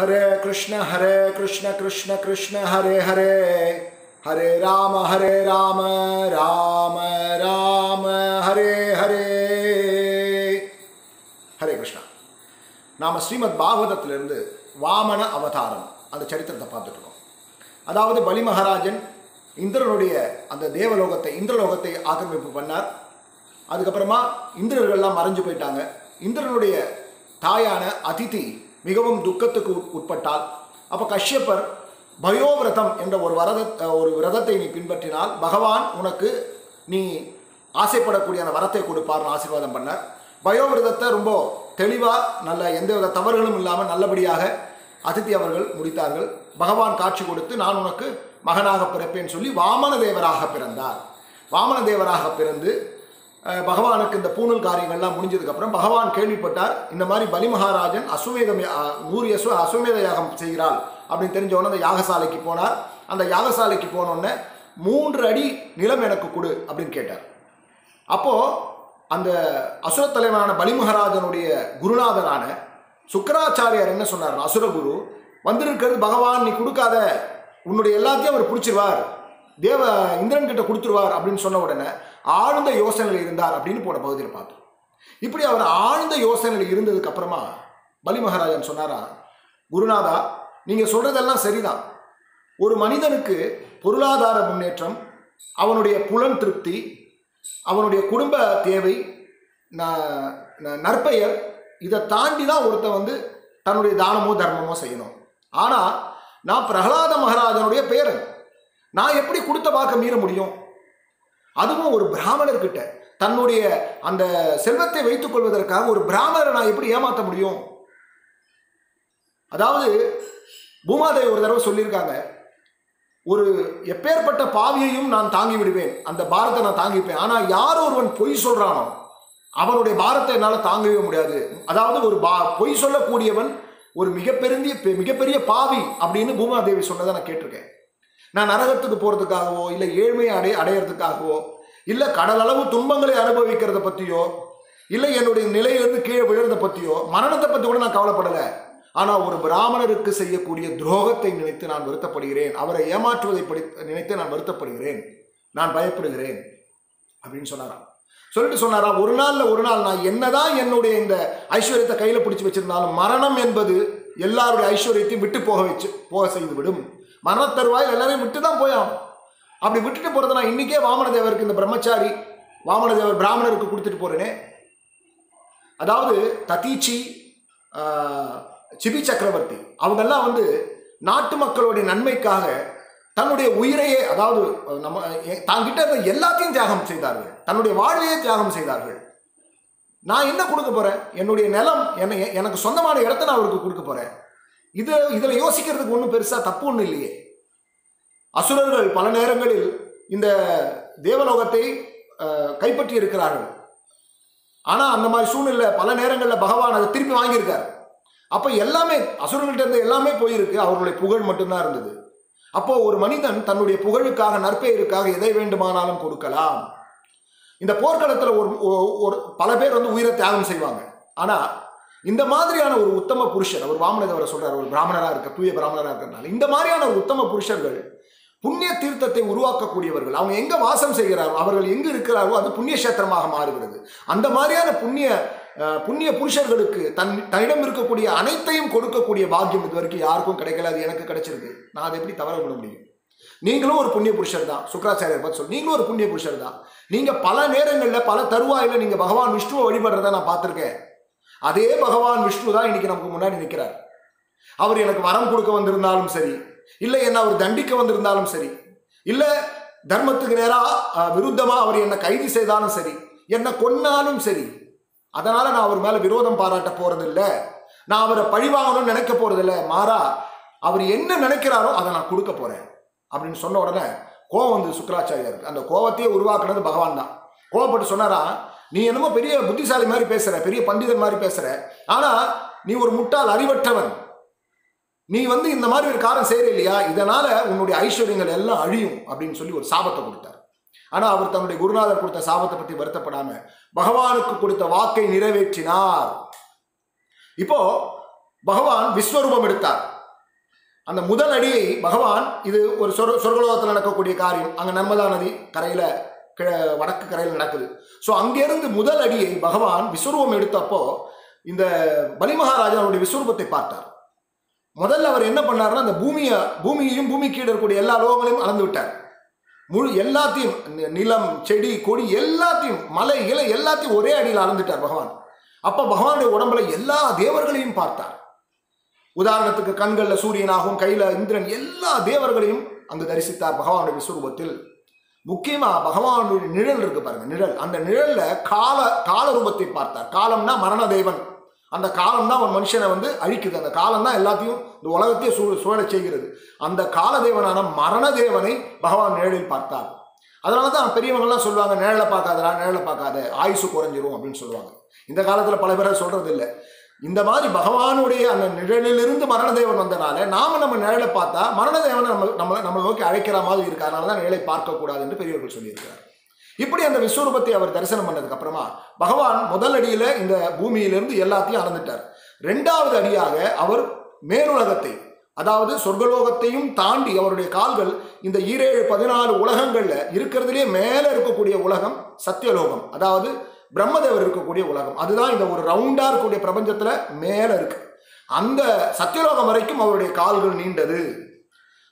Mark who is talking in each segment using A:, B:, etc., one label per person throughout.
A: ஹரே கிருஷ்ண ஹரே கிருஷ்ண கிருஷ்ண கிருஷ்ண ஹரே ஹரே. ஹரே ராம ஹரே ராம ராம ராம ஹரே ஹரே. ஹரே கிருஷ்ணா. நாம் ஸ்ரீமத் பாகவதத்திலிருந்து வாமன அவதாரம் அந்த சரித்திரத்தை பார்த்துட்ருக்கோம் அதாவது பலி மகாராஜன் இந்திரனுடைய அந்த தேவலோகத்தை இந்திரலோகத்தை ஆக்கிரமிப்பு பண்ணார். அதுக்கப்புறமா இந்திரர்கள்லாம் மறைஞ்சு போயிட்டாங்க. இந்திரனுடைய தாயான அதிதி மிகவும் துக்கத்துக்கு உட்பட்டால். அப்போ கஷ்யப்பர் பயோவிரதம் என்ற ஒரு வரத ஒரு விரதத்தை நீ பின்பற்றினால் பகவான் உனக்கு நீ ஆசைப்படக்கூடிய அந்த வரத்தை கொடுப்பார்னு ஆசீர்வாதம் பண்ணார். பயோவிரதத்தை ரொம்ப தெளிவாக நல்ல எந்தவித தவறுகளும் இல்லாமல் நல்லபடியாக அதித்தி அவர்கள் முடித்தார்கள். பகவான் காட்சி கொடுத்து நான் உனக்கு மகனாக பிறப்பேன் சொல்லி வாமன தேவராக பிறந்தார். வாமன தேவராக பிறந்து பகவானுக்கு இந்த பூணல் காரியங்கள்லாம் முடிஞ்சதுக்கப்புறம் பகவான் கேள்விப்பட்டார் இந்த மாதிரி பலி மகாராஜன் அசுமேதம் நூறு அசு அசுமேத யாகம் செய்கிறாள் அப்படின்னு தெரிஞ்சவொடனே அந்த யாகசாலைக்கு போனார். அந்த யாகசாலைக்கு போனோடனே மூன்று அடி நிலம் எனக்கு கொடு அப்படின்னு கேட்டார். அப்போது அந்த அசுர தலைவனான பலி மகாராஜனுடைய குருநாதரான சுக்கராச்சாரியார் என்ன சொன்னார் அசுரகுரு வந்திருக்கிறது பகவான் நீ கொடுக்காத உன்னுடைய எல்லாத்தையும் அவர் பிடிச்சிருவார். தேவ இந்திரன் கிட்ட கொடுத்துருவார் அப்படின்னு சொன்ன உடனே ஆழ்ந்த யோசனையில் இருந்தார் அப்படின்னு போன பகுதியில் பார்த்தோம். இப்படி அவர் ஆழ்ந்த யோசனையில் இருந்ததுக்கு அப்புறமா பலி மகாராஜன் சொன்னாரா குருநாதா நீங்க சொல்றதெல்லாம் சரிதான். ஒரு மனிதனுக்கு பொருளாதார முன்னேற்றம் அவனுடைய புலன் திருப்தி அவனுடைய குடும்ப தேவை ந- ந- நற்பெயர் இதை தாண்டி தான் ஒருத்தன் வந்து தன்னுடைய தானமோ தர்மமோ செய்யணும். ஆனால் நான் பிரகலாத மகாராஜனுடைய பேரன். நான் எப்படி கொடுத்த பார்க்க மீற முடியும்? அதுவும் ஒரு பிராமணர்கிட்ட. தன்னுடைய அந்த செல்வத்தை வைத்துக் கொள்வதற்காக ஒரு பிராமணரை நான் எப்படி ஏமாற்ற முடியும்? அதாவது பூமாதேவி ஒரு தடவை சொல்லியிருக்காங்க ஒரு எப்பேற்பட்ட பாவியையும் நான் தாங்கி விடுவேன். அந்த பாரத்தை நான் தாங்கிப்பேன். ஆனால் யார் ஒருவன் பொய் சொல்கிறானோ அவனுடைய பாரத்தை என்னால் தாங்கவே முடியாது. அதாவது ஒரு பா பொய் சொல்லக்கூடியவன் ஒரு மிகப்பெருந்திய மிகப்பெரிய பாவி அப்படின்னு பூமாதேவி சொன்னதை நான் கேட்டிருக்கேன். நான் நரகத்துக்கு போகிறதுக்காகவோ இல்லை ஏழ்மையை அடை அடையிறதுக்காகவோ இல்லை கடலளவு துன்பங்களை அனுபவிக்கிறத பற்றியோ இல்லை என்னுடைய நிலையிலிருந்து கீழே விழுறத பற்றியோ மரணத்தை பற்றி கூட நான் கவலைப்படலை. ஆனால் ஒரு பிராமணருக்கு செய்யக்கூடிய துரோகத்தை நினைத்து நான் வருத்தப்படுகிறேன். அவரை ஏமாற்றுவதை படி நினைத்து நான் வருத்தப்படுகிறேன். நான் பயப்படுகிறேன். அப்படின்னு சொன்னாராம். சொல்லிட்டு சொன்னாரா ஒரு நாளில் ஒரு நாள் நான் என்னதான் என்னுடைய இந்த ஐஸ்வர்யத்தை கையில் பிடிச்சி வச்சிருந்தாலும் மரணம் என்பது எல்லாருடைய ஐஸ்வர்யத்தையும் விட்டு போக வச்சு போக செய்து விடும் மரண தருவாயில் எல்லாரையும் விட்டு தான் போயாம் அப்படி விட்டுட்டு போகிறது நான் இன்னைக்கே வாமனதேவருக்கு இந்த பிரம்மச்சாரி வாமனதேவர் பிராமணருக்கு கொடுத்துட்டு போகிறேனே அதாவது ததீச்சி சிபி சக்கரவர்த்தி அவங்கெல்லாம் வந்து நாட்டு மக்களுடைய நன்மைக்காக தன்னுடைய உயிரையே அதாவது நம்ம தாங்கிட்ட இருந்த எல்லாத்தையும் தியாகம் செய்தார்கள். தன்னுடைய வாழ்வையே தியாகம் செய்தார்கள். நான் என்ன கொடுக்க போகிறேன் என்னுடைய நிலம் என்ன எனக்கு சொந்தமான இடத்த நான் அவருக்கு கொடுக்க போகிறேன் இது இதில் யோசிக்கிறதுக்கு ஒன்றும் பெருசாக தப்பு ஒன்றும் இல்லையே. அசுரர்கள் பல நேரங்களில் இந்த தேவலோகத்தை கைப்பற்றி இருக்கிறார்கள் ஆனால் அந்த மாதிரி சூழ்நிலை பல நேரங்களில் பகவான் அதை திருப்பி வாங்கியிருக்காரு. அப்போ எல்லாமே அசுரர்கள்ட்ட இருந்து எல்லாமே போயிருக்கு. அவர்களுடைய புகழ் மட்டும்தான் இருந்தது. அப்போ ஒரு மனிதன் தன்னுடைய புகழுக்காக நற்பெயருக்காக எதை வேண்டுமானாலும் கொடுக்கலாம். இந்த போர்க்களத்தில் ஒரு ஒரு பல பேர் வந்து உயிரை தியாகம் செய்வாங்க. ஆனால் இந்த மாதிரியான ஒரு உத்தம புருஷர் அவர் வாமனதேவரை சொல்றார் ஒரு பிராமணராக இருக்க தூய பிராமணராக இருக்கிறனால இந்த மாதிரியான ஒரு உத்தம புருஷர்கள் புண்ணிய தீர்த்தத்தை உருவாக்கக்கூடியவர்கள் அவங்க எங்க வாசம் செய்கிறாரோ அவர்கள் எங்கு இருக்கிறாரோ அது புண்ணிய கஷேத்திரமாக மாறுகிறது. அந்த மாதிரியான புண்ணிய புண்ணிய புருஷர்களுக்கு தன் தன்னிடம் இருக்கக்கூடிய அனைத்தையும் கொடுக்கக்கூடிய பாக்கியம் இது வரைக்கும் யாருக்கும் கிடைக்கல அது எனக்கு கிடைச்சிருக்கு. நான் அதை எப்படி தவற விட முடியும்? நீங்களும் ஒரு புண்ணிய புருஷர் தான். சுக்கராச்சாரியர் பார்த்து சொல்லி நீங்களும் ஒரு புண்ணிய புருஷர் தான். நீங்க பல நேரங்களில் பல தருவாயில நீங்க பகவான் விஷ்ணுவை வழிபடுறத நான் பார்த்துருக்கேன். அதே பகவான் விஷ்ணு தான் இன்னைக்கு நமக்கு முன்னாடி நிற்கிறார் அவர் எனக்கு வரம் கொடுக்க வந்திருந்தாலும் சரி இல்லை என்ன அவர் தண்டிக்க வந்திருந்தாலும் சரி இல்லை தர்மத்துக்கு நேராக விருத்தமாக அவர் என்னை கைது செய்தாலும் சரி என்னை கொன்னாலும் சரி அதனால் நான் அவர் மேலே விரோதம் பாராட்ட போகிறதில்ல நான் அவரை பழிவாங்கணும்னு நினைக்க போகிறதில்ல மாறா அவர் என்ன நினைக்கிறாரோ அதை நான் கொடுக்க போகிறேன் அப்படின்னு சொன்ன உடனே கோவம் வந்து சுக்கராச்சாரியாருக்கு. அந்த கோவத்தையே உருவாக்குனது பகவான் தான். கோவப்பட்டு சொன்னாரா நீ என்னமோ பெரிய புத்திசாலி மாதிரி பேசுற பெரிய பண்டிதன் மாதிரி பேசுற. ஆனா நீ ஒரு முட்டாள் அறிவற்றவன். நீ வந்து இந்த மாதிரி ஒரு காரம் செய்யற இல்லையா இதனால உன்னுடைய ஐஸ்வர்யங்கள் எல்லாம் அழியும் அப்படின்னு சொல்லி ஒரு சாபத்தை கொடுத்தார். ஆனா அவர் தன்னுடைய குருநாதர் கொடுத்த சாபத்தை பத்தி வருத்தப்படாம பகவானுக்கு கொடுத்த வாக்கை நிறைவேற்றினார். இப்போ பகவான் விஸ்வரூபம் எடுத்தார். அந்த முதல் அடியை பகவான் இது ஒரு சொர் சொர்க்கலோகத்தில் நடக்கக்கூடிய காரியம். அங்கே நர்மதா நதி கரையில் கிழ வடக்கு கரையில் நடக்குது. ஸோ அங்கேருந்து முதல் அடியை பகவான் விஸ்வரூபம் எடுத்தப்போ இந்த பலி மகாராஜாவுடைய விஸ்வரூபத்தை பார்த்தார். முதல்ல அவர் என்ன பண்ணாருன்னா அந்த பூமியை பூமியையும் பூமி கீழே இருக்கக்கூடிய எல்லா லோகங்களையும் அளந்து விட்டார். முழு எல்லாத்தையும் நிலம் செடி கொடி எல்லாத்தையும் மலை இலை எல்லாத்தையும் ஒரே அடியில் அளந்துட்டார் பகவான். அப்போ பகவானுடைய உடம்புல எல்லா தேவர்களையும் பார்த்தார். உதாரணத்துக்கு கண்களில் சூரியனாகவும் கையில் இந்திரன் எல்லா தேவர்களையும் அங்கு தரிசித்தார் பகவானுடைய விஸ்வரூபத்தில். முக்கியமாக பகவானுடைய நிழல் இருக்கு பாருங்க நிழல். அந்த நிழலில் கால கால ரூபத்தை பார்த்தார். காலம்னா மரண தெய்வன் அந்த காலம் தான் ஒரு மனுஷனை வந்து அழிக்குது. அந்த காலம் தான் எல்லாத்தையும் இந்த உலகத்தையே சூழ சூழலை செய்கிறது. அந்த காலதேவனான மரண தேவனை பகவான் நிழலில் பார்த்தார். அதனால தான் பெரியவங்கள்லாம் சொல்லுவாங்க நிழலை பார்க்காதடா நிழலை பார்க்காத ஆயுசு குறைஞ்சிரும் அப்படின்னு சொல்லுவாங்க. இந்த காலத்தில் பல பேரை சொல்றது இல்லை இந்த மாதிரி பகவானுடைய அந்த நிழலிலிருந்து மரணதேவன் வந்தனால நாம நம்ம நிழலை பார்த்தா மரணதேவனை நம்ம நம்ம நம்ம நோக்கி அழைக்கிற மாதிரி இருக்கு. அதனால தான் நிழலை பார்க்கக்கூடாது என்று பெரியவர்கள் சொல்லியிருக்கிறார். இப்படி அந்த விஸ்வரூபத்தை அவர் தரிசனம் பண்ணதுக்கு அப்புறமா பகவான் முதல் அடியில இந்த பூமியிலிருந்து எல்லாத்தையும் அளந்துட்டார் ரெண்டாவது அடியாக அவர் மேலுலகத்தை அதாவது சொர்க்கலோகத்தையும் தாண்டி அவருடைய கால்கள் இந்த ஈரேழு பதினாலு உலகங்கள்ல இருக்கிறதுலே மேல இருக்கக்கூடிய உலகம் சத்தியலோகம். அதாவது பிரம்மதேவர் இருக்கக்கூடிய உலகம். அதுதான் இந்த ஒரு ரவுண்டா இருக்கக்கூடிய பிரபஞ்சத்துல மேல இருக்கு. அந்த சத்தியலோகம் வரைக்கும் அவருடைய கால்கள் நீண்டது.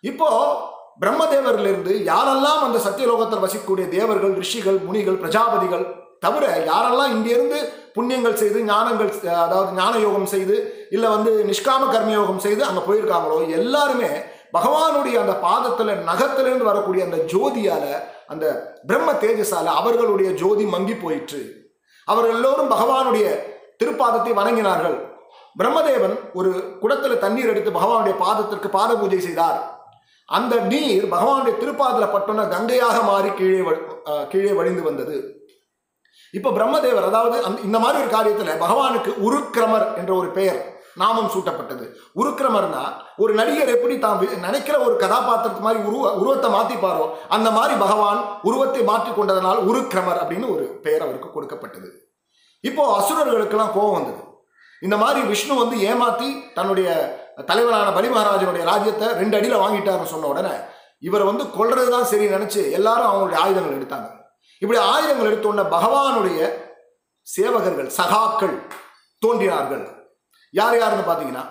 A: இப்போ பிரம்மதேவரிலிருந்து யாரெல்லாம் அந்த சத்தியலோகத்தில் வசிக்கக்கூடிய தேவர்கள் ரிஷிகள் முனிகள் பிரஜாபதிகள் தவிர யாரெல்லாம் இங்கிருந்து புண்ணியங்கள் செய்து ஞானங்கள் அதாவது ஞான யோகம் செய்து இல்லை வந்து நிஷ்காம கர்மயோகம் செய்து அங்கே போயிருக்காங்களோ எல்லாருமே பகவானுடைய அந்த பாதத்தில் நகத்திலிருந்து வரக்கூடிய அந்த ஜோதியால் அந்த பிரம்ம தேஜஸால அவர்களுடைய ஜோதி மங்கி போயிற்று. அவர்கள் எல்லோரும் பகவானுடைய திருப்பாதத்தை வணங்கினார்கள். பிரம்மதேவன் ஒரு குடத்துல தண்ணீர் எடுத்து பகவானுடைய பாதத்திற்கு பாத பூஜை செய்தார். அந்த நீர் பகவானுடைய திருப்பாதல பட்டோன கங்கையாக மாறி கீழே வ- அஹ் கீழே வழிந்து வந்தது. இப்போ பிரம்மதேவர் அதாவது அந்த இந்த மாதிரி ஒரு காரியத்துல பகவானுக்கு உருக்கிரமர் என்ற ஒரு பெயர். நாமம் சூட்டப்பட்டது. உருக்கிரமர்னா ஒரு நடிகர் எப்படி தான் நினைக்கிற ஒரு கதாபாத்திரத்து மாதிரி உருவ உருவத்தை மாற்றிப்பாரோ அந்த மாதிரி பகவான் உருவத்தை மாற்றி கொண்டதனால் உருக்கிரமர் அப்படின்னு ஒரு பெயர் அவருக்கு கொடுக்கப்பட்டது. இப்போ அசுரர்களுக்கெல்லாம் கோபம் வந்தது. இந்த மாதிரி விஷ்ணு வந்து ஏமாத்தி தன்னுடைய தலைவரான பலி மகாராஜனுடைய ராஜ்யத்தை ரெண்டு அடியில் வாங்கிட்டாருன்னு சொன்ன உடனே இவர் வந்து கொல்றது தான் சரி நினச்சி எல்லாரும் அவங்களுடைய ஆயுதங்கள் எடுத்தாங்க. இப்படி ஆயுதங்கள் எடுத்தோன்ன பகவானுடைய சேவகர்கள் சகாக்கள் தோன்றினார்கள். யார் யாருன்னு பார்த்தீங்கன்னா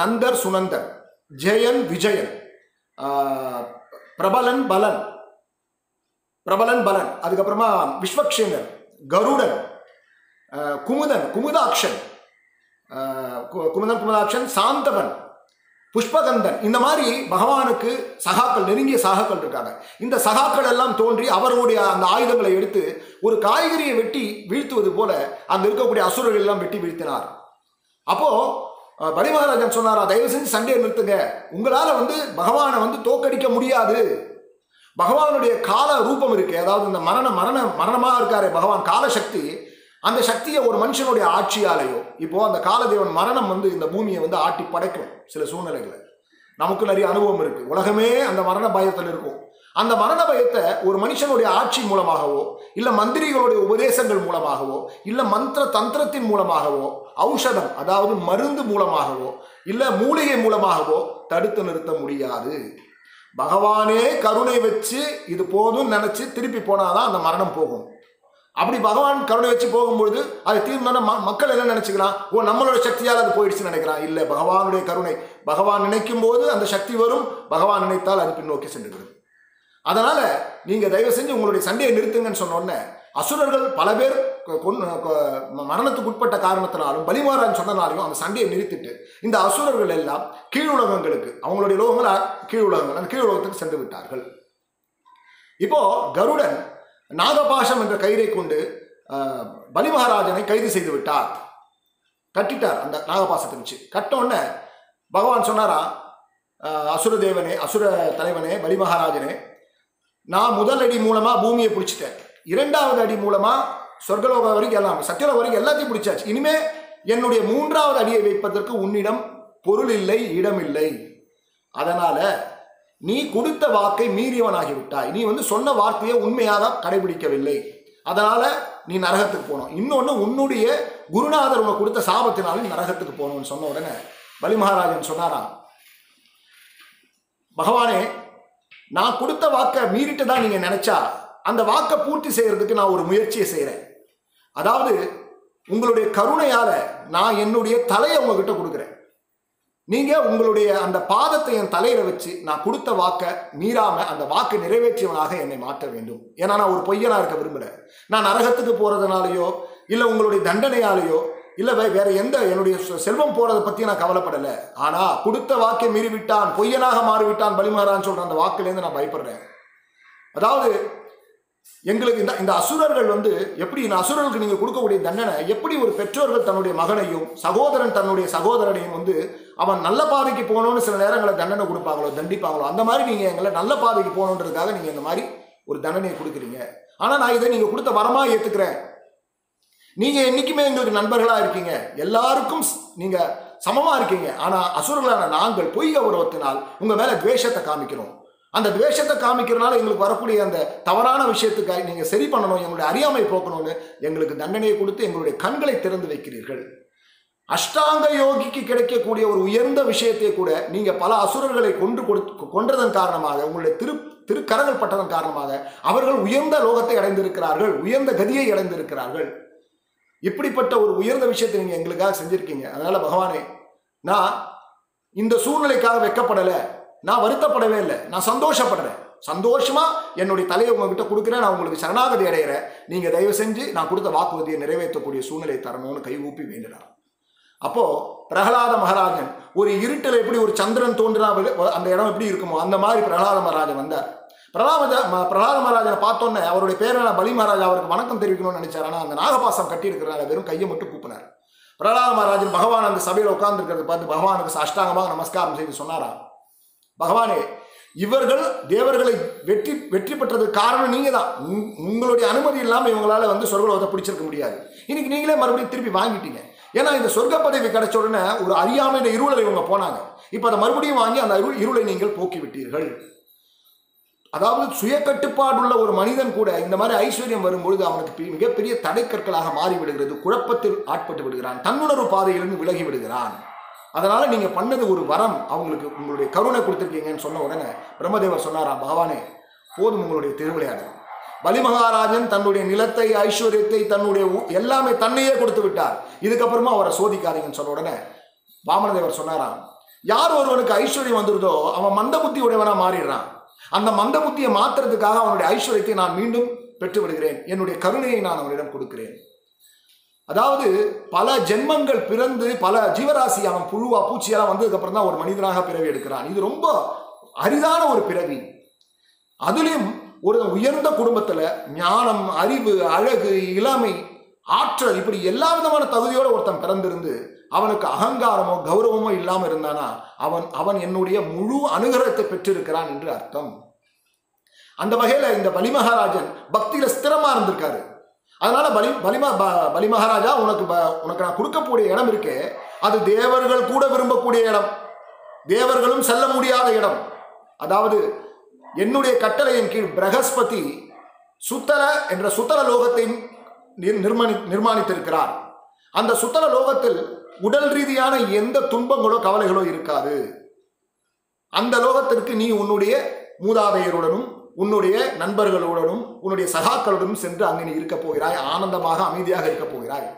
A: நந்தர் சுனந்தர் ஜெயன் விஜயன் பிரபலன் பலன் பிரபலன் பலன் அதுக்கப்புறமா விஸ்வக்ஷேனர் கருடன் குமுதன் குமுதாக்ஷன் குமுதன் குமுதாக்ஷன் சாந்தவன் புஷ்பகந்தன் இந்த மாதிரி பகவானுக்கு சகாக்கள் நெருங்கிய சகாக்கள் இருக்காங்க. இந்த சகாக்கள் எல்லாம் தோன்றி அவர்களுடைய அந்த ஆயுதங்களை எடுத்து ஒரு காய்கறியை வெட்டி வீழ்த்துவது போல அங்கே இருக்கக்கூடிய அசுரர்கள் எல்லாம் வெட்டி வீழ்த்தினார். அப்போ பலி மகாராஜன் சொன்னாரா தயவு செஞ்சு சண்டையை நிறுத்துங்க. உங்களால வந்து பகவானை வந்து தோக்கடிக்க முடியாது. பகவானுடைய கால ரூபம் இருக்கு. அதாவது இந்த மரண மரண மரணமாக இருக்காரு பகவான் கால சக்தி அந்த சக்தியை ஒரு மனுஷனுடைய ஆட்சியாலேயோ இப்போ அந்த காலதேவன் மரணம் வந்து இந்த பூமியை வந்து ஆட்டி படைக்கும் சில சூழ்நிலைகளை நமக்கு நிறைய அனுபவம் இருக்கு. உலகமே அந்த மரண பயத்தில் இருக்கும். அந்த மரண பயத்தை ஒரு மனுஷனுடைய ஆட்சி மூலமாகவோ இல்ல மந்திரிகளுடைய உபதேசங்கள் மூலமாகவோ இல்ல மந்திர தந்திரத்தின் மூலமாகவோ ஔஷதம் அதாவது மருந்து மூலமாகவோ இல்ல மூலிகை மூலமாகவோ தடுத்து நிறுத்த முடியாது. பகவானே கருணை வச்சு இது போதும் நினைச்சு திருப்பி போனாதான் அந்த மரணம் போகும். அப்படி பகவான் கருணை வச்சு போகும்பொழுது அது தீர்மானே மக்கள் என்ன நினச்சிக்கலாம்? ஓ நம்மளோட சக்தியால் அது போயிடுச்சுன்னு நினைக்கிறான். இல்லை பகவானுடைய கருணை. பகவான் நினைக்கும் போது அந்த சக்தி வரும். பகவான் நினைத்தால் அது பின்னோக்கி சென்றுவிடும் அதனால நீங்க தயவு செஞ்சு உங்களுடைய சண்டையை நிறுத்துங்கன்னு சொன்னோடனே அசுரர்கள் பல பேர் மரணத்துக்கு உட்பட்ட காரணத்தினாலும் பலிமாறான்னு சொன்னனாலையும் அந்த சண்டையை நிறுத்திட்டு இந்த அசுரர்கள் எல்லாம் கீழுலகங்களுக்கு அவங்களுடைய லோகங்கள் கீழ் கீழுலகங்கள் அந்த கீழுலகத்துக்கு சென்று விட்டார்கள். இப்போ கருடன் நாகபாஷம் என்ற கயிறை கொண்டு பலிமகாராஜனை கைது செய்து விட்டார். கட்டிட்டார் அந்த நாகபாசத்தை வச்சு. கட்டோடனே பகவான் சொன்னாரா அசுர தேவனே அசுர தலைவனே பலிமகாராஜனே நான் முதல் அடி மூலமாக பூமியை பிடிச்சிட்டேன். இரண்டாவது அடி மூலமா சொர்க்கலோகம் வரைக்கும் எல்லாம் சத்தியலோகம் வரைக்கும் எல்லாத்தையும் பிடிச்சாச்சு. இனிமே என்னுடைய மூன்றாவது அடியை வைப்பதற்கு உன்னிடம் பொருள் இல்லை இடம் இல்லை. அதனால நீ கொடுத்த வாக்கை மீறியவனாகிவிட்டாய். நீ வந்து சொன்ன வார்த்தையை உண்மையாக கடைபிடிக்கவில்லை. அதனால நீ நரகத்துக்கு போகணும். இன்னொன்று உன்னுடைய குருநாதர் உனக்கு கொடுத்த சாபத்தினாலும் நீ நரகத்துக்கு போகணும்னு சொன்ன உடனே பலி மகாராஜன் சொன்னாராம் பகவானே நான் கொடுத்த வாக்கை மீறிட்டு தான் நீங்க நினைச்சா அந்த வாக்கை பூர்த்தி செய்யறதுக்கு நான் ஒரு முயற்சியை செய்கிறேன் அதாவது உங்களுடைய கருணையால நான் என்னுடைய தலையை உங்ககிட்ட கொடுக்குறேன். நீங்க உங்களுடைய அந்த பாதத்தை என் தலையில வச்சு நான் கொடுத்த வாக்கை மீறாம அந்த வாக்கை நிறைவேற்றியவனாக என்னை மாற்ற வேண்டும். ஏன்னா நான் ஒரு பொய்யனா இருக்க விரும்புகிறேன் நான் நரகத்துக்கு போறதுனாலயோ இல்லை உங்களுடைய தண்டனையாலேயோ இல்லை வேற எந்த என்னுடைய செ- செல்வம் போறதை பத்தி நான் கவலைப்படலை. ஆனா கொடுத்த வாக்கை மீறிவிட்டான் பொய்யனாக மாறிவிட்டான் பலிமாறான்னு சொல்ற அந்த வாக்குலேருந்து நான் பயப்படுறேன். அதாவது எங்களுக்கு இந்த இந்த அசுரர்கள் வந்து எப்படி இந்த அசுரர்களுக்கு நீங்கள் கொடுக்கக்கூடிய தண்டனை எப்படி ஒரு பெற்றோர்கள் தன்னுடைய மகனையும் சகோதரன் தன்னுடைய சகோதரனையும் வந்து அவன் நல்ல பாதைக்கு போகணும்னு சில நேரங்களில் தண்டனை கொடுப்பாங்களோ தண்டிப்பாங்களோ அந்த மாதிரி நீங்கள் எங்களை நல்ல பாதைக்கு போகணுன்றதுக்காக நீங்கள் இந்த மாதிரி ஒரு தண்டனையை கொடுக்குறீங்க. ஆனால் நான் இதை நீங்கள் கொடுத்த வரமாக ஏற்றுக்கிறேன் நீங்க என்றைக்குமே எங்களுக்கு நண்பர்களா இருக்கீங்க. எல்லாருக்கும் நீங்கள் நீங்க சமமா இருக்கீங்க. ஆனா அசுரர்களான நாங்கள் பொய் கௌரவத்தினால் உங்க மேல துவேஷத்தை காமிக்கிறோம். அந்த துவேஷத்தை காமிக்கிறனால எங்களுக்கு வரக்கூடிய அந்த தவறான விஷயத்துக்காக நீங்க சரி பண்ணணும் எங்களுடைய அறியாமை போக்கணும்னு எங்களுக்கு தண்டனையை கொடுத்து எங்களுடைய கண்களை திறந்து வைக்கிறீர்கள். அஷ்டாங்க யோகிக்கு கிடைக்கக்கூடிய ஒரு உயர்ந்த விஷயத்தை கூட நீங்க பல அசுரர்களை கொண்டு கொடுத்து கொன்றதன் காரணமாக உங்களுடைய திரு திருக்கரங்கள் பட்டதன் காரணமாக அவர்கள் உயர்ந்த லோகத்தை அடைந்திருக்கிறார்கள் உயர்ந்த கதியை அடைந்திருக்கிறார்கள். இப்படிப்பட்ட ஒரு உயர்ந்த விஷயத்தை நீங்கள் எங்களுக்காக செஞ்சுருக்கீங்க? அதனால் பகவானே நான் இந்த சூழ்நிலைக்காக வெக்கப்படலை. நான் வருத்தப்படவே இல்லை. நான் சந்தோஷப்படுறேன். சந்தோஷமா என்னுடைய தலையை உங்ககிட்ட கொடுக்குறேன். நான் உங்களுக்கு சரணாகதி அடைகிறேன். நீங்க தயவு செஞ்சு நான் கொடுத்த வாக்குறுதியை நிறைவேற்றக்கூடிய சூழ்நிலை தரணும்னு கை ஊப்பி வேண்டினார். அப்போ பிரகலாத மகாராஜன் ஒரு இருட்டில் எப்படி ஒரு சந்திரன் தோன்றினா அந்த இடம் எப்படி இருக்குமோ அந்த மாதிரி பிரகலாத மகாராஜன் வந்தார். பிரகலாத ம- மகாராஜனை பார்த்தோன்னே அவருடைய பேரான பலி மகாராஜா அவருக்கு வணக்கம் தெரிவிக்கணும்னு நினைச்சார். ஆனால் அந்த நாகபாசம் கட்டி வெறும் கையை மட்டும் கூப்பினார். பிரகலாத மகாராஜன் பகவான் அந்த சபையில் உட்கார்ந்துருக்கிறது பார்த்து பகவானுக்கு அஷ்டாங்கமாக நமஸ்காரம் செய்து சொன்னாரா? பகவானே இவர்கள் தேவர்களை வெற்றி வெற்றி பெற்றதுக்கு காரணம் நீங்க தான் உங்- உங்களுடைய அனுமதி இல்லாமல் இவங்களால வந்து சொர்க்கலோகத்தை பிடிச்சிருக்க முடியாது. இன்னைக்கு நீங்களே மறுபடியும் திருப்பி வாங்கிட்டீங்க. ஏன்னா இந்த சொர்க்க பதவி கிடைச்ச உடனே ஒரு அறியாமையில இருளை இவங்க போனாங்க. இப்போ அதை மறுபடியும் வாங்கி அந்த இருளை நீங்கள் போக்கி விட்டீர்கள் அதாவது சுய கட்டுப்பாடுள்ள ஒரு மனிதன் கூட இந்த மாதிரி ஐஸ்வர்யம் வரும்பொழுது அவனுக்கு பெரிய- மிகப்பெரிய தடைக்கற்களாக மாறி விடுகிறது குழப்பத்தில் ஆட்பட்டு விடுகிறான் தன்னுணர்வு பாதையிலிருந்து விலகி விடுகிறான். அதனால நீங்க பண்ணது ஒரு வரம் அவங்களுக்கு உங்களுடைய கருணை கொடுத்துருக்கீங்கன்னு சொன்ன உடனே பிரம்மதேவர் சொன்னாராம் பகவானே போதும் உங்களுடைய திருவிளையாடல். பலிமகாராஜன் தன்னுடைய நிலத்தை ஐஸ்வர்யத்தை தன்னுடைய எல்லாமே தன்னையே கொடுத்து விட்டார். இதுக்கப்புறமா அவரை சோதிக்காதீங்கன்னு சொன்ன உடனே வாமனதேவர் சொன்னாராம் யார் ஒருவனுக்கு ஐஸ்வர்யம் வந்துருதோ அவன் மந்த புத்தி உடையவனா மாறிடுறான். அந்த மந்த புத்தியை மாத்துறதுக்காக அவனுடைய ஐஸ்வர்யத்தை நான் மீண்டும் பெற்று விடுகிறேன் என்னுடைய கருணையை நான் அவனிடம் கொடுக்கிறேன். அதாவது பல ஜென்மங்கள் பிறந்து பல ஜீவராசி அவன் புழுவா பூச்சியெல்லாம் வந்ததுக்கப்புறம் தான் ஒரு மனிதனாக பிறவி எடுக்கிறான். இது ரொம்ப அரிதான ஒரு பிறவி. அதுலேயும் ஒரு உயர்ந்த குடும்பத்தில் ஞானம் அறிவு அழகு இளமை ஆற்றல் இப்படி எல்லா விதமான தகுதியோடு ஒருத்தன் பிறந்திருந்து அவனுக்கு அகங்காரமோ கௌரவமோ இல்லாமல் இருந்தானா அவன் அவன் என்னுடைய முழு அனுகிரகத்தை பெற்றிருக்கிறான் என்று அர்த்தம். அந்த வகையில் இந்த பலிமகாராஜன் பக்தியில் ஸ்திரமாக ஸ்திரமா இருந்திருக்காரு. அதனால பலி பலிமா ப- பலிமகாராஜா உனக்கு ப- உனக்கு நான் கொடுக்கக்கூடிய இடம் இருக்கே அது தேவர்கள் கூட விரும்பக்கூடிய இடம். தேவர்களும் செல்ல முடியாத இடம். அதாவது என்னுடைய கட்டளையின் கீழ் பிரகஸ்பதி சுத்தர என்ற சுத்தர லோகத்தை நிர்- நிர்மணி நிர்மாணித்திருக்கிறார். அந்த சுத்தர லோகத்தில் உடல் ரீதியான எந்த துன்பங்களோ கவலைகளோ இருக்காது. அந்த லோகத்திற்கு நீ உன்னுடைய மூதாதையருடனும் உன்னுடைய நண்பர்களுடனும் உன்னுடைய சகாக்களுடனும் சென்று அங்கே நீ இருக்க போகிறாய். ஆனந்தமாக அமைதியாக இருக்க போகிறாய்.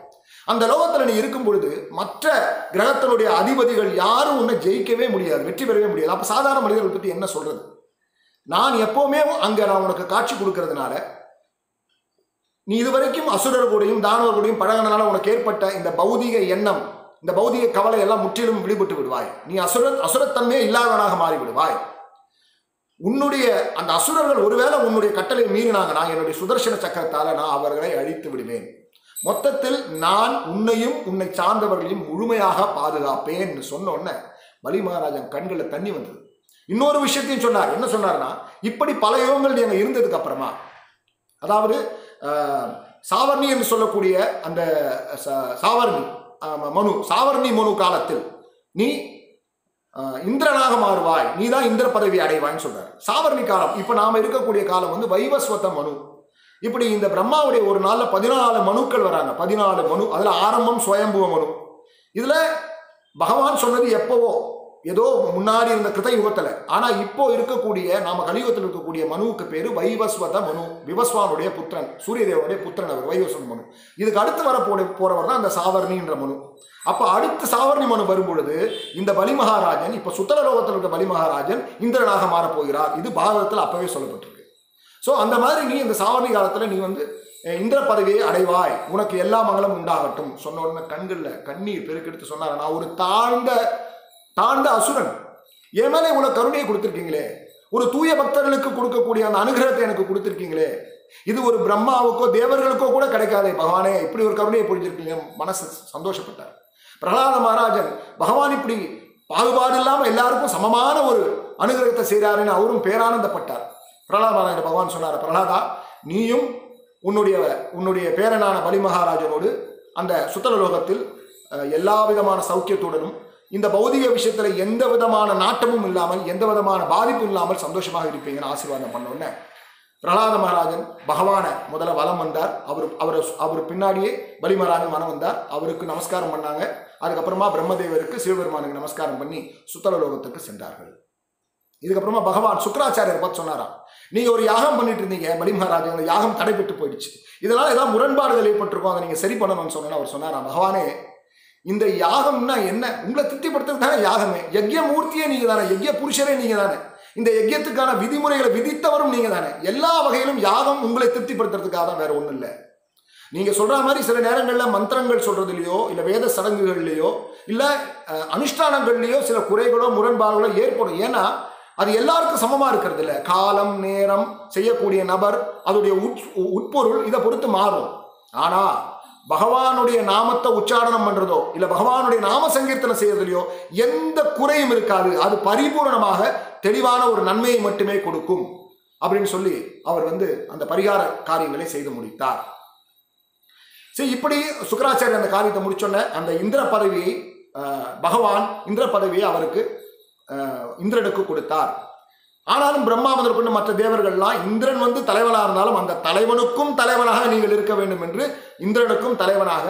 A: அந்த லோகத்தில் நீ இருக்கும் பொழுது மற்ற கிரகத்தினுடைய அதிபதிகள் யாரும் உன்னை ஜெயிக்கவே முடியாது வெற்றி பெறவே முடியாது. அப்போ சாதாரண மனிதர்கள் பற்றி என்ன சொல்றது? நான் எப்போவுமே அங்கே நான் உனக்கு காட்சி கொடுக்கறதுனால நீ இதுவரைக்கும் அசுரர்களுடையும் தானவர்களுடையும் பழகினால உனக்கு ஏற்பட்ட இந்த பௌதிக எண்ணம் இந்த பௌதிக கவலை எல்லாம் முற்றிலும் விடுபட்டு விடுவாய். நீ அசுர அசுரத்தன்மையே இல்லாதவனாக மாறிவிடுவாய். உன்னுடைய அந்த அசுரர்கள் ஒருவேளை உன்னுடைய கட்டளை மீறினாங்கன்னா என்னுடைய சுதர்சன சக்கரத்தால நான் அவர்களை அழித்து விடுவேன். மொத்தத்தில் நான் உன்னையும் உன்னை சார்ந்தவர்களையும் முழுமையாக பாதுகாப்பேன் சொன்னோன்ன உடனே பலி மகாராஜன் கண்களில் தண்ணி வந்தது. இன்னொரு விஷயத்தையும் சொன்னார். என்ன சொன்னார்னா இப்படி பல யோகங்கள் நீங்கள் இருந்ததுக்கு அப்புறமா அதாவது சாவர்ணி என்று சொல்லக்கூடிய அந்த சாவர்ணி மனு சாவர்ணி மனு காலத்தில் நீ இந்திரனாக மாறுவாய். நீ தான் இந்திர பதவி அடைவாய்ன்னு சொல்றாரு. சாவர்ணி காலம் இப்போ நாம இருக்கக்கூடிய காலம் வந்து வைவஸ்வத மனு. இப்படி இந்த பிரம்மாவுடைய ஒரு நாளில் பதினாலு மனுக்கள் வராங்க. பதினாலு மனு அதில் ஆரம்பம் சுயம்புவ மனு. இதில் பகவான் சொன்னது எப்பவோ ஏதோ முன்னாடி இருந்த கிருத யுகத்தில். ஆனால் இப்போ இருக்கக்கூடிய நாம கலியுகத்தில் இருக்கக்கூடிய மனுவுக்கு பேர் வைவஸ்வத மனு. விவஸ்வானுடைய புத்திரன் சூரியதேவனுடைய புத்திரன் அவர் வைவஸ்வத மனு. இதுக்கு அடுத்து வர போட போறவர் தான் அந்த சாவர்ணின்ற மனு. அப்போ அடுத்து சாவர்ணி மனு வரும்பொழுது இந்த பலிமகாராஜன் இப்போ சுத்தரலோகத்தில் இருக்க பலிமகாராஜன் இந்திரனாக மாறப்போகிறார். இது பாரதத்தில் அப்பவே சொல்லப்பட்டிருக்கு. ஸோ அந்த மாதிரி நீ இந்த சாவர்ணி காலத்தில் நீ வந்து இந்திர பதவியை அடைவாய். உனக்கு எல்லா மங்களும் உண்டாகட்டும். சொன்ன உடனே கண்களில் கண்ணீர் பெருக்கெடுத்து சொன்னார். நான் ஒரு தாழ்ந்த தாழ்ந்த அசுரன் என் மேலே இவ்வளவு கருணையை கொடுத்துருக்கீங்களே? ஒரு தூய பக்தர்களுக்கு கொடுக்கக்கூடிய அந்த அனுகிரகத்தை எனக்கு கொடுத்துருக்கீங்களே? இது ஒரு பிரம்மாவுக்கோ தேவர்களுக்கோ கூட கிடைக்காதே பகவானே இப்படி ஒரு கருணையை பொழிஞ்சிருக்கீங்க. மனசு சந்தோஷப்பட்டார். பிரகலாத மகாராஜன் பகவான் இப்படி பாகுபாடு இல்லாமல் எல்லாருக்கும் சமமான ஒரு அனுகிரகத்தை செய்கிறாருன்னு அவரும் பேரானந்தப்பட்டார். பிரகலாத மகாராஜன் பகவான் சொன்னார் பிரகலாதா நீயும் உன்னுடைய உன்னுடைய பேரனான பலி மகாராஜனோடு அந்த சுத்தல லோகத்தில் எல்லா விதமான சௌக்கியத்துடனும் இந்த பௌதிக விஷயத்துல எந்த விதமான நாட்டமும் இல்லாமல் எந்த விதமான பாதிப்பும் இல்லாமல் சந்தோஷமாக இருப்பீங்கன்னு ஆசீர்வாதம் பண்ணோன்னே பிரகலாத மகாராஜன் பகவானை முதல்ல வலம் வந்தார். அவர் அவர் அவர் பின்னாடியே பலி மகாராஜன் மனம் வந்தார். அவருக்கு நமஸ்காரம் பண்ணாங்க. அதுக்கப்புறமா பிரம்மதேவருக்கு சிவபெருமானுக்கு நமஸ்காரம் பண்ணி சுத்தலோகத்துக்கு சென்றார்கள். இதுக்கப்புறமா பகவான் சுக்கராச்சாரியர் பார்த்து சொன்னாராம் நீங்க ஒரு யாகம் பண்ணிட்டு இருந்தீங்க பலி மகாராஜன் யாகம் தடைபட்டு போயிடுச்சு. இதெல்லாம் ஏதாவது முரண்பாடுகள் ஏற்பட்டிருக்கும் அதை நீங்க சரி பண்ணணும்னு சொன்னா அவர் சொன்னாராம். பகவானே இந்த யாகம்னா என்ன? உங்களை திருப்திப்படுத்துறது தானே யாகமே. யஜ்ய மூர்த்தியே நீங்கள் தானே. யஜ்ய புருஷரே நீங்கள் தானே. இந்த யஜ்யத்துக்கான விதிமுறைகளை விதித்தவரும் நீங்கள் தானே. எல்லா வகையிலும் யாகம் உங்களை திருப்திப்படுத்துறதுக்காக தான் வேற ஒன்றும் இல்லை. நீங்கள் சொல்கிற மாதிரி சில நேரங்களில் மந்திரங்கள் சொல்கிறதுலையோ இல்லை வேத சடங்குகள்லையோ இல்லை அனுஷ்டானங்கள்லையோ சில குறைகளோ முரண்பாடுகளோ ஏற்படும். ஏன்னா அது எல்லாருக்கும் சமமாக இருக்கிறது இல்லை. காலம் நேரம் செய்யக்கூடிய நபர் அதோடைய உட் உட்பொருள் இதை பொறுத்து மாறும். ஆனால் பகவானுடைய நாமத்தை உச்சாரணம் பண்றதோ இல்லை பகவானுடைய நாம சங்கீர்த்தனை செய்யறதுலையோ எந்த குறையும் இருக்காது. அது பரிபூரணமாக தெளிவான ஒரு நன்மையை மட்டுமே கொடுக்கும். அப்படின்னு சொல்லி அவர் வந்து அந்த பரிகார காரியங்களை செய்து முடித்தார். சரி இப்படி சுக்கராச்சாரியர் அந்த காரியத்தை முடிச்சோன்ன அந்த இந்திர பதவியை பகவான் இந்திர பதவியை அவருக்கு இந்திரனுக்கு கொடுத்தார். ஆனாலும் பிரம்மா முதற்கொண்டு மற்ற தேவர்கள்லாம் இந்திரன் வந்து தலைவனாக இருந்தாலும் அந்த தலைவனுக்கும் தலைவனாக நீங்கள் இருக்க வேண்டும் என்று இந்திரனுக்கும் தலைவனாக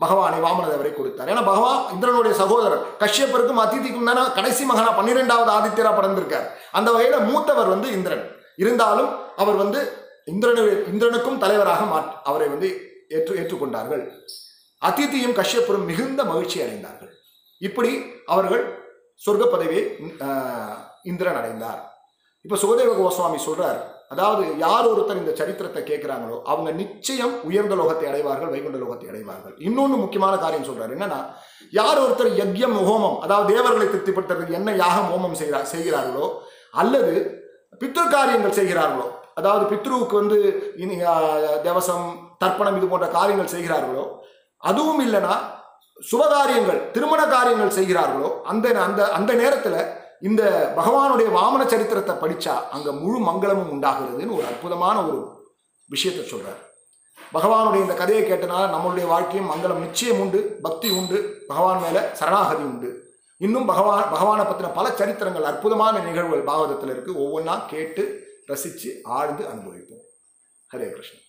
A: பகவானை வாமன தேவரை கொடுத்தார். ஏன்னா பகவான் இந்திரனுடைய சகோதரர். கஷ்யப்பருக்கும் அதிதிக்கும் தானே கடைசி மகனா பன்னிரெண்டாவது ஆதித்யரா பிறந்திருக்கார். அந்த வகையில மூத்தவர் வந்து இந்திரன். இருந்தாலும் அவர் வந்து இந்திரனு இந்திரனுக்கும் தலைவராக மா அவரை வந்து ஏற்று ஏற்றுக்கொண்டார்கள். அதித்தியும் கஷ்யப்பரும் மிகுந்த மகிழ்ச்சி அடைந்தார்கள். இப்படி அவர்கள் சொர்க்க பதவியை ஆஹ், இந்திரன் அடைந்தார். இப்போ சுகதேவ கோஸ்வாமி சொல்றார் அதாவது யார் ஒருத்தர் இந்த சரித்திரத்தை கேட்கிறாங்களோ அவங்க நிச்சயம் உயர்ந்த லோகத்தை அடைவார்கள் வைகுண்ட லோகத்தை அடைவார்கள். இன்னொன்று முக்கியமான காரியம் சொல்றாரு என்னன்னா யார் ஒருத்தர் யக்யம் ஹோமம் அதாவது தேவர்களை திருப்திப்படுத்துறதுக்கு என்ன யாகம் ஹோமம் செய்கிறார் செய்கிறார்களோ அல்லது பித்ரு காரியங்கள் செய்கிறார்களோ அதாவது பித்ருவுக்கு வந்து இனி தேவசம் தர்ப்பணம் இது போன்ற காரியங்கள் செய்கிறார்களோ அதுவும் இல்லைன்னா சுபகாரியங்கள் திருமண காரியங்கள் செய்கிறார்களோ அந்த அந்த அந்த நேரத்தில் இந்த பகவானுடைய வாமன சரித்திரத்தை படித்தா அங்கே முழு மங்களமும் உண்டாகிறதுன்னு ஒரு அற்புதமான ஒரு விஷயத்தை சொல்கிறார் பகவானுடைய இந்த கதையை கேட்டனால நம்மளுடைய வாழ்க்கையும் மங்களம் நிச்சயம் உண்டு பக்தி உண்டு பகவான் மேலே சரணாகதி உண்டு. இன்னும் பகவான் பகவானை பற்றின பல சரித்திரங்கள் அற்புதமான நிகழ்வுகள் பாகவதத்தில் இருக்குது ஒவ்வொன்றா கேட்டு ரசித்து ஆழ்ந்து அனுபவிப்போம். ஹரே கிருஷ்ணன்